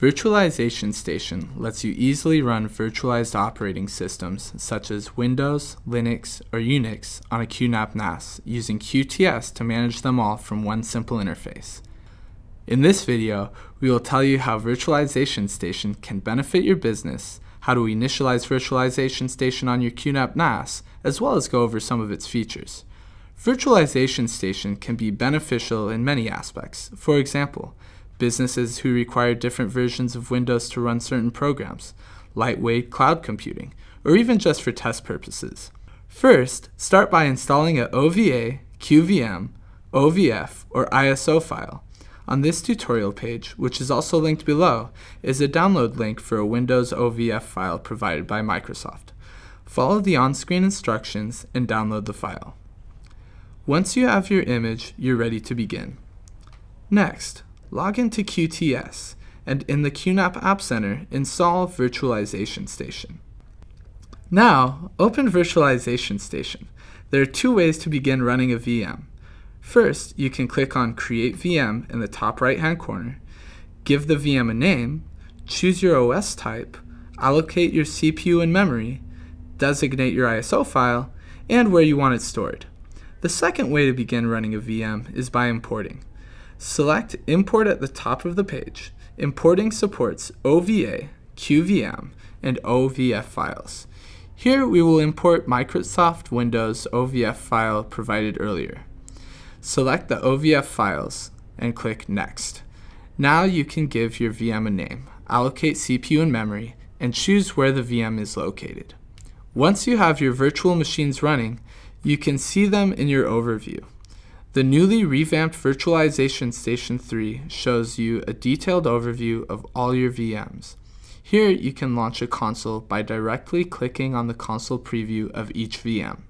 Virtualization Station lets you easily run virtualized operating systems such as Windows, Linux, or Unix on a QNAP NAS using QTS to manage them all from one simple interface. In this video, we will tell you how Virtualization Station can benefit your business, how to initialize Virtualization Station on your QNAP NAS, as well as go over some of its features. Virtualization Station can be beneficial in many aspects. For example, businesses who require different versions of Windows to run certain programs, lightweight cloud computing, or even just for test purposes. First, start by installing a OVA, QVM, OVF, or ISO file. On this tutorial page, which is also linked below, is a download link for a Windows OVF file provided by Microsoft. Follow the on-screen instructions and download the file. Once you have your image, you're ready to begin. Next, log into QTS, and in the QNAP App Center, install Virtualization Station. Now, open Virtualization Station. There are two ways to begin running a VM. First, you can click on Create VM in the top right hand corner, give the VM a name, choose your OS type, allocate your CPU and memory, designate your ISO file, and where you want it stored. The second way to begin running a VM is by importing. Select Import at the top of the page. Importing supports OVA, QVM, and OVF files. Here we will import Microsoft Windows OVF file provided earlier. Select the OVF files and click Next. Now you can give your VM a name, allocate CPU and memory, and choose where the VM is located. Once you have your virtual machines running, you can see them in your overview. The newly revamped Virtualization Station 3 shows you a detailed overview of all your VMs. Here you can launch a console by directly clicking on the console preview of each VM.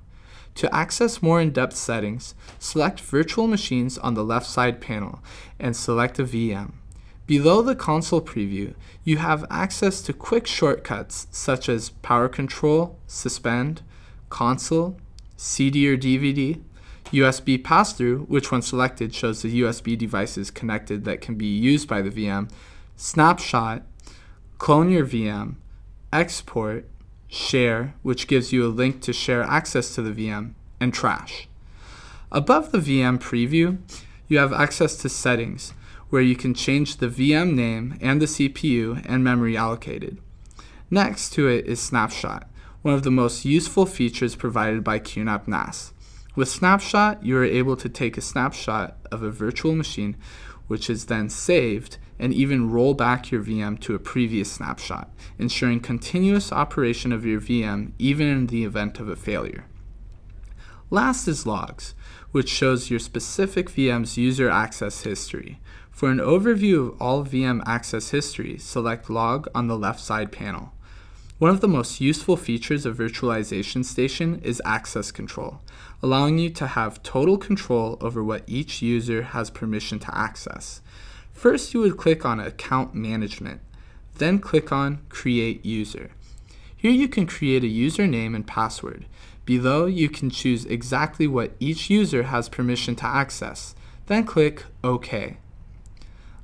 To access more in-depth settings, select Virtual Machines on the left side panel and select a VM. Below the console preview, you have access to quick shortcuts such as Power Control, Suspend, Console, CD or DVD, USB pass-through, which when selected shows the USB devices connected that can be used by the VM, snapshot, clone your VM, export, share, which gives you a link to share access to the VM, and trash. Above the VM preview, you have access to settings, where you can change the VM name and the CPU and memory allocated. Next to it is Snapshot, one of the most useful features provided by QNAP NAS. With Snapshot, you are able to take a snapshot of a virtual machine, which is then saved, and even roll back your VM to a previous snapshot, ensuring continuous operation of your VM even in the event of a failure. Last is Logs, which shows your specific VM's user access history. For an overview of all VM access history, select Log on the left side panel. One of the most useful features of Virtualization Station is access control, allowing you to have total control over what each user has permission to access. First, you would click on Account Management, then click on Create User. Here you can create a username and password. Below, you can choose exactly what each user has permission to access, then click OK.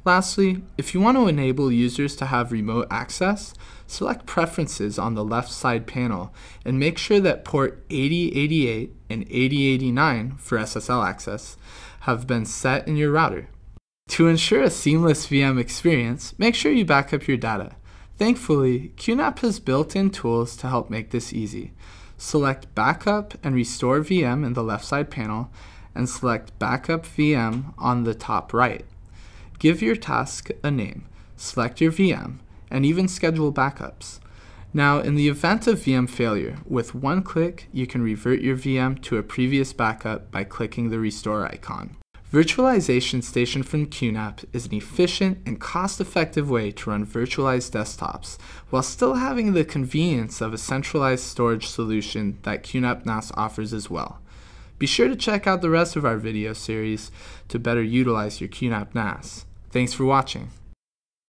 Lastly, if you want to enable users to have remote access, select Preferences on the left side panel and make sure that port 8088 and 8089 for SSL access have been set in your router. To ensure a seamless VM experience, make sure you back up your data. Thankfully, QNAP has built-in tools to help make this easy. Select Backup and Restore VM in the left side panel and select Backup VM on the top right. Give your task a name, select your VM, and even schedule backups. Now, in the event of VM failure, with one click, you can revert your VM to a previous backup by clicking the restore icon. Virtualization Station from QNAP is an efficient and cost-effective way to run virtualized desktops while still having the convenience of a centralized storage solution that QNAP NAS offers as well. Be sure to check out the rest of our video series to better utilize your QNAP NAS. Thanks for watching.